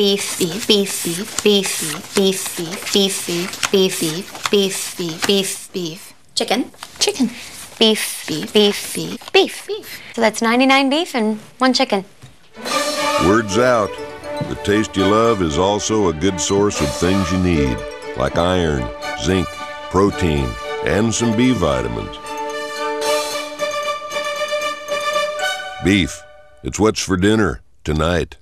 Beef, beef, beef, beef, beef, beef, beef. Chicken. Chicken. Beef, beef, beef, beef. beef. So that's 99 beef and one chicken. Words out. The taste you love is also a good source of things you need, like iron, zinc, protein, and some B vitamins. Beef. It's what's for dinner tonight.